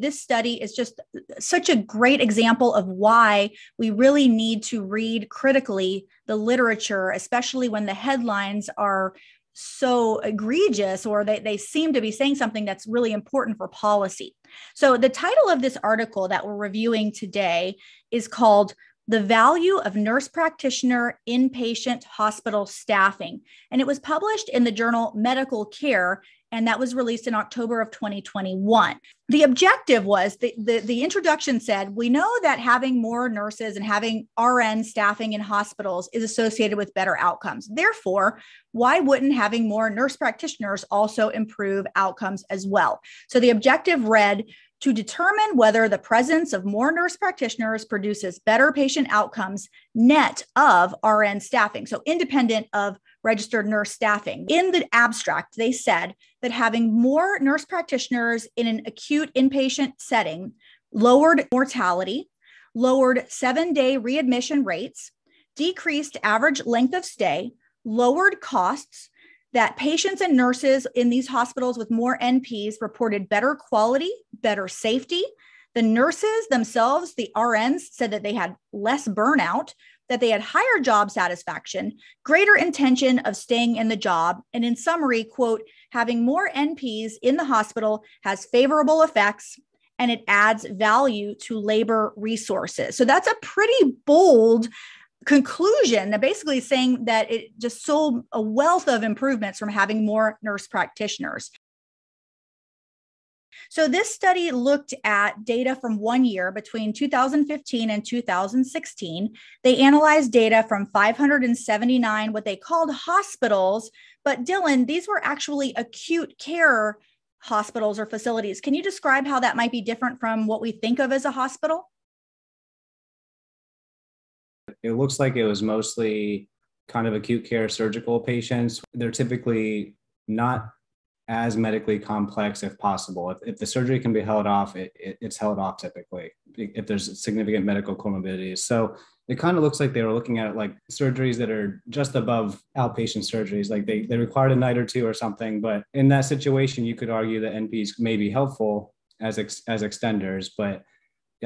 This study is just such a great example of why we really need to read critically the literature, especially when the headlines are so egregious or they, they seem to be saying something that's really important for policy. So, the title of this article that we're reviewing today is called The Value of Nurse Practitioner Inpatient Hospital Staffing. And it was published in the journal Medical Care and that was released in October of 2021. The objective was the, the, the, introduction said we know that having more nurses and having RN staffing in hospitals is associated with better outcomes. Therefore, why wouldn't having more nurse practitioners also improve outcomes as well? So the objective read to determine whether the presence of more nurse practitioners produces better patient outcomes net of RN staffing. So independent of registered nurse staffing. In the abstract, they said that having more nurse practitioners in an acute inpatient setting lowered mortality, lowered seven day readmission rates, decreased average length of stay, lowered costs, that patients and nurses in these hospitals with more NPs reported better quality, better safety. The nurses themselves, the RNs, said that they had less burnout, that they had higher job satisfaction, greater intention of staying in the job, and in summary, quote, having more NPs in the hospital has favorable effects and it adds value to labor resources. So that's a pretty bold conclusion that basically saying that it just so a wealth of improvements from having more nurse practitioners. So, this study looked at data from one year between 2015 and 2016. They analyzed data from 579, what they called hospitals. But, Dylan, these were actually acute care hospitals or facilities. Can you describe how that might be different from what we think of as a hospital? It looks like it was mostly kind of acute care surgical patients. They're typically not as medically complex if possible. If, if the surgery can be held off, it, it, it's held off typically if there's significant medical comorbidities. So it kind of looks like they were looking at like surgeries that are just above outpatient surgeries, like they, they required a night or two or something. But in that situation, you could argue that NPs may be helpful as, ex, as extenders, but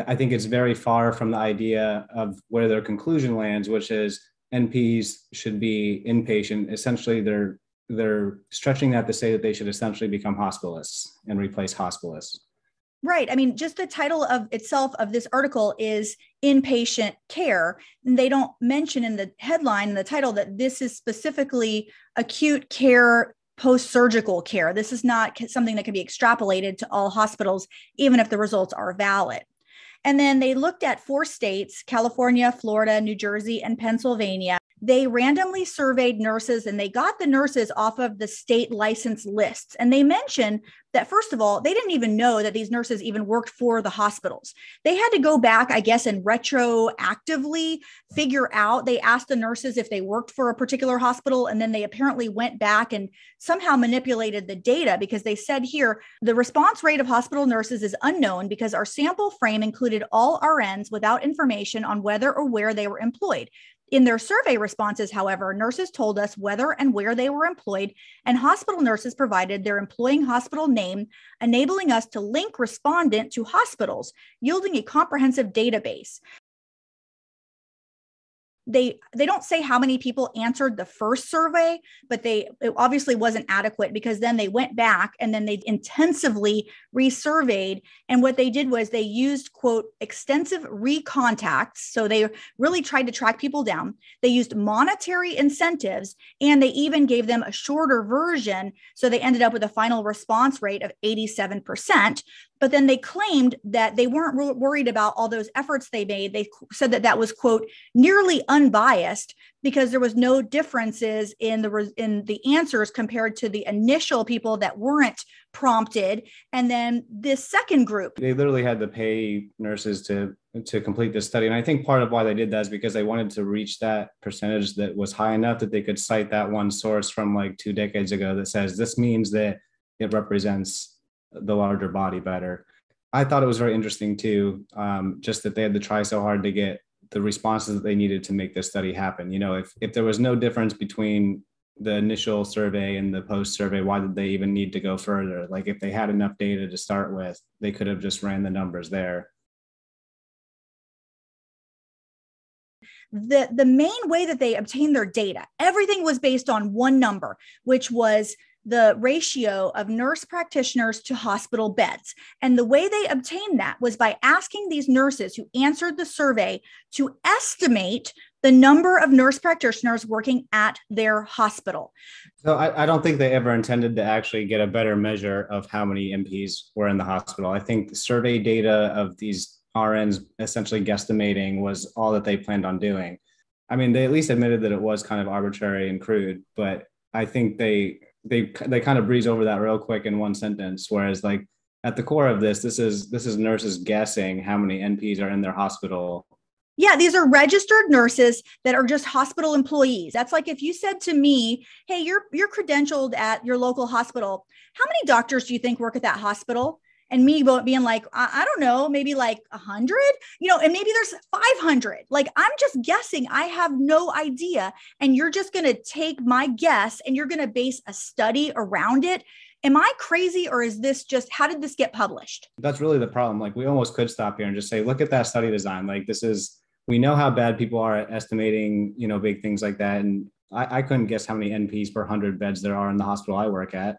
I think it's very far from the idea of where their conclusion lands, which is NPs should be inpatient. Essentially, they're they're stretching that to say that they should essentially become hospitalists and replace hospitalists. Right. I mean, just the title of itself of this article is inpatient care. And they don't mention in the headline, in the title, that this is specifically acute care post surgical care. This is not something that can be extrapolated to all hospitals, even if the results are valid. And then they looked at four states California, Florida, New Jersey, and Pennsylvania they randomly surveyed nurses and they got the nurses off of the state license lists. And they mentioned that, first of all, they didn't even know that these nurses even worked for the hospitals. They had to go back, I guess, and retroactively figure out. They asked the nurses if they worked for a particular hospital. And then they apparently went back and somehow manipulated the data because they said here the response rate of hospital nurses is unknown because our sample frame included all RNs without information on whether or where they were employed. In their survey responses, however, nurses told us whether and where they were employed, and hospital nurses provided their employing hospital name, enabling us to link respondent to hospitals, yielding a comprehensive database they they don't say how many people answered the first survey but they it obviously wasn't adequate because then they went back and then they intensively resurveyed. And what they did was they used quote extensive recontacts. So they really tried to track people down. They used monetary incentives and they even gave them a shorter version. So they ended up with a final response rate of 87% but then they claimed that they weren't re- worried about all those efforts they made. They said that that was quote nearly unbiased because there was no differences in the in the answers compared to the initial people that weren't prompted, and then this second group. They literally had to pay nurses to to complete this study, and I think part of why they did that is because they wanted to reach that percentage that was high enough that they could cite that one source from like two decades ago that says this means that it represents the larger body better. I thought it was very interesting too, um, just that they had to try so hard to get the responses that they needed to make this study happen. You know, if if there was no difference between the initial survey and the post survey why did they even need to go further like if they had enough data to start with they could have just ran the numbers there the the main way that they obtained their data everything was based on one number which was the ratio of nurse practitioners to hospital beds. And the way they obtained that was by asking these nurses who answered the survey to estimate the number of nurse practitioners working at their hospital. So I, I, don't think they ever intended to actually get a better measure of how many NPs were in the hospital. I think the survey data of these RNs essentially guesstimating was all that they planned on doing. I mean, they at least admitted that it was kind of arbitrary and crude, but I think they they they kind of breeze over that real quick in one sentence. Whereas like at the core of this, this is this is nurses guessing how many NPs are in their hospital. Yeah, these are registered nurses that are just hospital employees. That's like if you said to me, "Hey, you're you're credentialed at your local hospital. How many doctors do you think work at that hospital?" And me being like, I, I don't know, maybe like a hundred, you know, and maybe there's 500. Like I'm just guessing. I have no idea. And you're just going to take my guess and you're going to base a study around it. Am I crazy or is this just how did this get published? That's really the problem. Like we almost could stop here and just say, look at that study design. Like this is, we know how bad people are at estimating, you know, big things like that. And I, I couldn't guess how many NPs per 100 beds there are in the hospital I work at.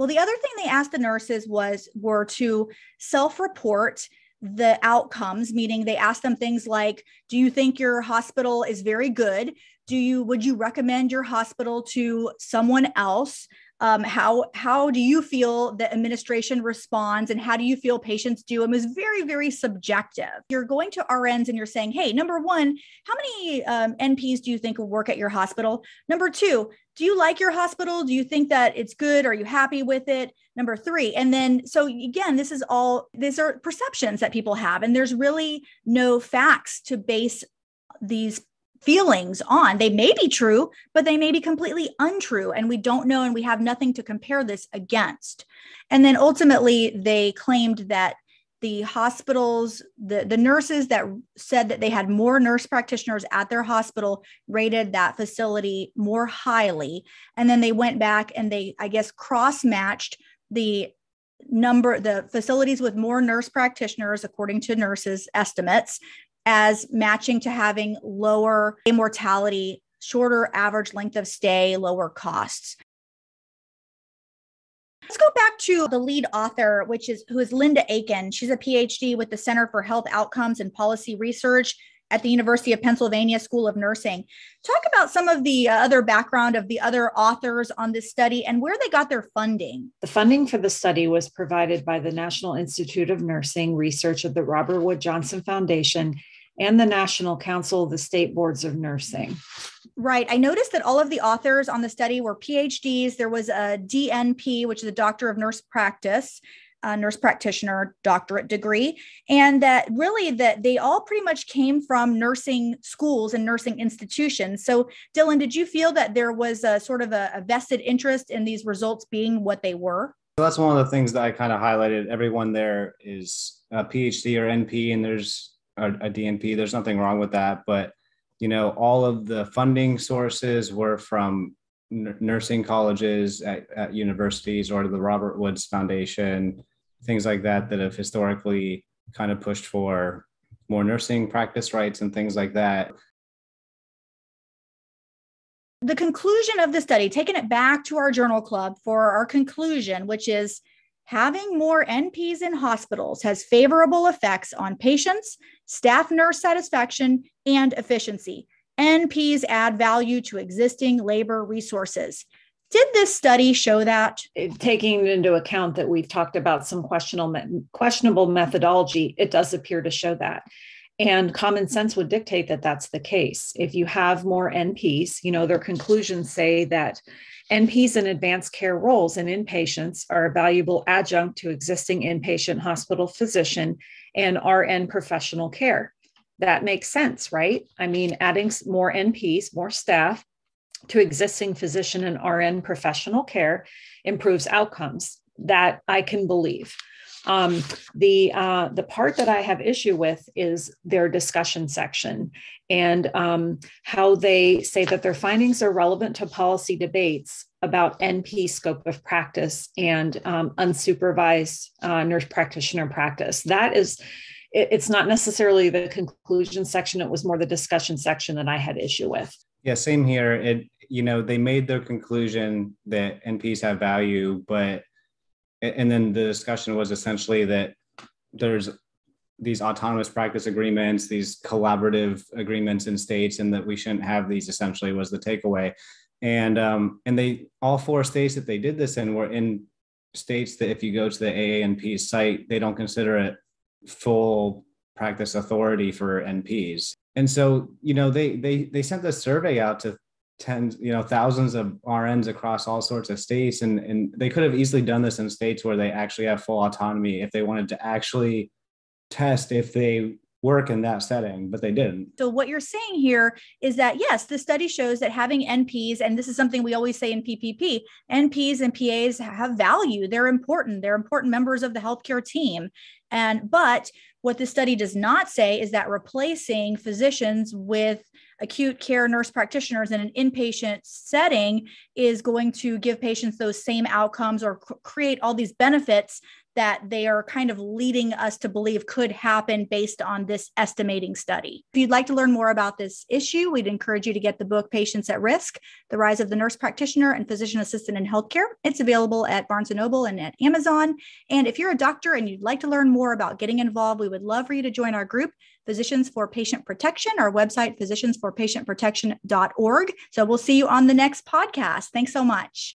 Well, the other thing they asked the nurses was were to self-report the outcomes meaning they asked them things like do you think your hospital is very good? Do you would you recommend your hospital to someone else um, how how do you feel the administration responds and how do you feel patients do? Them is very very subjective. You're going to rns and you're saying hey number one how many um, nps do you think will work at your hospital? Number two do you like your hospital? Do you think that it's good? Are you happy with it? Number three and then so again this is all these are perceptions that people have and there's really no facts to base these feelings on. They may be true, but they may be completely untrue. And we don't know, and we have nothing to compare this against. And then ultimately, they claimed that the hospitals, the, the nurses that said that they had more nurse practitioners at their hospital rated that facility more highly. And then they went back and they, I guess, cross matched the number the facilities with more nurse practitioners according to nurses estimates as matching to having lower mortality, shorter average length of stay, lower costs. Let's go back to the lead author, which is who is Linda Aiken. She's a PhD with the Center for Health Outcomes and Policy Research at the University of Pennsylvania School of Nursing. Talk about some of the uh, other background of the other authors on this study and where they got their funding. The funding for the study was provided by the National Institute of Nursing research of the Robert Wood Johnson Foundation and the National Council of the State Boards of Nursing. Right. I noticed that all of the authors on the study were PhDs. There was a DNP, which is a Doctor of Nurse Practice, nurse practitioner doctorate degree, and that really that they all pretty much came from nursing schools and nursing institutions. So, Dylan, did you feel that there was a sort of a, a vested interest in these results being what they were? So that's one of the things that I kind of highlighted. Everyone there is a PhD or NP, and there's a, a DNP. There's nothing wrong with that, but you know, all of the funding sources were from nursing colleges at, at universities or the Robert Woods Foundation, things like that that have historically kind of pushed for more nursing practice rights and things like that. The conclusion of the study, taking it back to our journal club for our conclusion, which is having more NPs in hospitals has favorable effects on patients, staff nurse satisfaction, and efficiency. NPs add value to existing labor resources. Did this study show that? Taking into account that we've talked about some questionable, questionable methodology, it does appear to show that. And common sense would dictate that that's the case. If you have more NPs, you know, their conclusions say that NPs in advanced care roles in inpatients are a valuable adjunct to existing inpatient hospital physician and RN professional care. That makes sense, right? I mean, adding more NPs, more staff to existing physician and RN professional care improves outcomes. that I can believe. Um, the uh, the part that I have issue with is their discussion section and um, how they say that their findings are relevant to policy debates about NP scope of practice and um, unsupervised uh, nurse practitioner practice. That is, it, it's not necessarily the conclusion section. It was more the discussion section that I had issue with. Yeah, same here. It you know they made their conclusion that NPs have value, but and then the discussion was essentially that there's these autonomous practice agreements, these collaborative agreements in states, and that we shouldn't have these. Essentially, was the takeaway, and um, and they all four states that they did this in were in states that if you go to the AANP site, they don't consider it full practice authority for NPs. And so, you know, they they they sent this survey out to tens, you know, thousands of RNs across all sorts of states. And, and they could have easily done this in states where they actually have full autonomy if they wanted to actually test if they work in that setting, but they didn't. So, what you're saying here is that yes, the study shows that having NPs, and this is something we always say in PPP, NPs and PAs have value. They're important. They're important members of the healthcare team. And, but what the study does not say is that replacing physicians with acute care nurse practitioners in an inpatient setting is going to give patients those same outcomes or create all these benefits that they are kind of leading us to believe could happen based on this estimating study. If you'd like to learn more about this issue, we'd encourage you to get the book Patients at Risk The Rise of the Nurse Practitioner and Physician Assistant in Healthcare. It's available at Barnes & Noble and at Amazon. And if you're a doctor and you'd like to learn more about getting involved, we would love for you to join our group, Physicians for Patient Protection, our website, physiciansforpatientprotection.org. So we'll see you on the next podcast. Thanks so much.